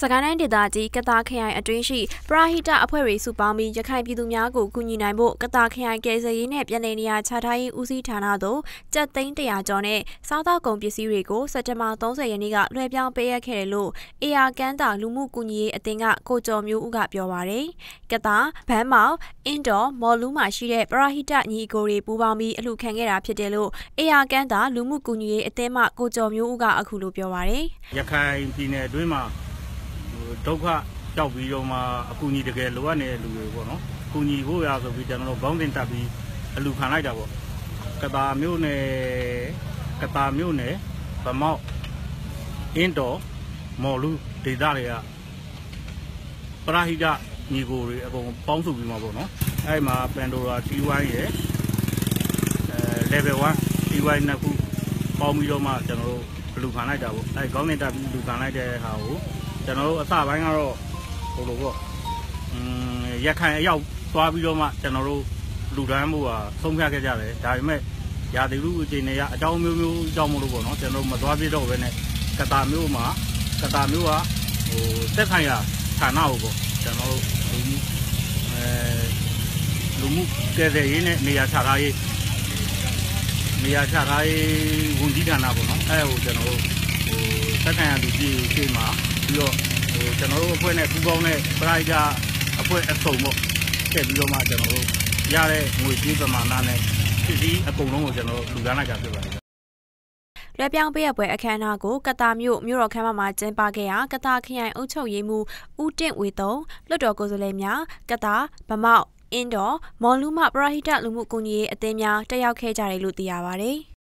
စကိုင်းတိုင်းဒေသကြီးကတာခရိုင်အတွင်းရှိပရာဟိတအဖွဲ့တွေစုပေါင်းပြီးရခိုင်ပြည်သူများကိုကူညီနိုင်ဖို့ကတာခရိုင်ကယ်ဆယ်ရေးနဲ့ပြည်내နေရာချထားရေးဦးစီးဌာနသို့ကြက်သိန်း100ကျော်နဲ့စားသောက်ကုန်ပစ္စည်းတွေကိုစက်တင်ဘာ30ရက်နေ့ကလွှဲပြောင်းပေးအပ်ခဲ့တယ်လို့အေယာကန်တာလူမှုကူညီရေးအသင်းကကိုကျော်မျိုးဦးကပြောပါရယ်ကတာဘန်းမောင်အင်ဒေါ်မော်လူးမှာရှိတဲ့ပရာဟိတညီကိုတွေပူးပေါင်းပြီးအလှခံခဲ့တာဖြစ်တယ်လို့အေယာကန်တာလူမှုကူညီရေးအသင်းမှကိုကျော်မျိုးဦးကအခုလိုပြောပါရယ်ရခိုင်ပြည်နယ်အတွင်းမှာ ဒုက္ခကြောက်ပြီးတော့မှအကူအညီတကယ်လိုအပ်နေတဲ့လူတွေပေါ့နော်အကူအညီဖို့ရဆိုပြီးကျွန်တော်တို့ခေါင်းစဉ်တက်ပြီးအလူခံလိုက်တာပေါ့ကတာမြို့နယ်ကတာမြို့နယ်ဗမောက်အင်းတော်မော်လူဒေသတွေကပရာဟိတညီကိုတွေအကုန်ပေါင်းစုပြီးမှာပေါ့နော်အဲ့မှာပန်ဒိုရာ T1 ရဲ့အဲ level 1 T1 နှစ်ခုပေါင်းပြီးတော့မှကျွန်တော်တို့လူခံလိုက်တာပေါ့အဲခေါင်းစဉ်တက်ပြီးလူခံလိုက်တဲ့ဟာကို ကျွန်တော်တို့အစပိုင်းကတော့ဟိုလိုပေါ့อืมရခိုင်အရောက်သွားပြီးတော့မှကျွန်တော်တို့လူဒန်းမှုဟာဆုံးဖြတ်ခဲ့ကြတယ်ဒါပေမဲ့ရာသီဥတုအခြေအနေကအကြောင်းမျိုးမျိုးကြောင့်မလို့ပေါ့နော်ကျွန်တော်မသွားပြတော့ဘဲနဲ့ကတာမျိုးမှာကတာမျိုးကဟိုတက်ဆိုင်ရာဌာနကိုပေါ့ကျွန်တော်တို့လူမှုအဲလူမှုကယ်ဆယ်ရေးနဲ့နေရာချထားရေးနေရာချထားရေးဝန်ကြီးဌာနပေါ့နော်အဲဟိုကျွန်တော်တို့ ဟိုတက်ဆိုင်ရာလူကြီးရှေ့မှာပြီးတော့ဟိုကျွန်တော်တို့အဖွဲ့နဲ့ပူးပေါင်းတဲ့ပရိုက်တာအဖွဲ့အစုံပေါ့တက်ပြီးတော့မှကျွန်တော်တို့ရတဲ့ငွေကြေးပမာဏနဲ့ပြည်စည်းအကုန်လုံးကိုကျွန်တော်တို့လူကန်းလိုက်တာဖြစ်ပါတယ်လွှဲပြောင်းပေးရပွဲအခမ်းအနားကိုကတာမြို့မြို့တော်ခမ်းမမှာကျင်းပခဲ့ရာကတာခရိုင်အုပ်ချုပ်ရေးမှူးဦးတင့်ဝေတုံလွှတ်တော်ကိုယ်စားလှယ်များကတာဗမောက်အင်းတော်မော်လူမပရဟိတလူမှုကူညီရေးအသင်းများတက်ရောက်ခဲ့ကြတယ်လို့သိရပါဗျ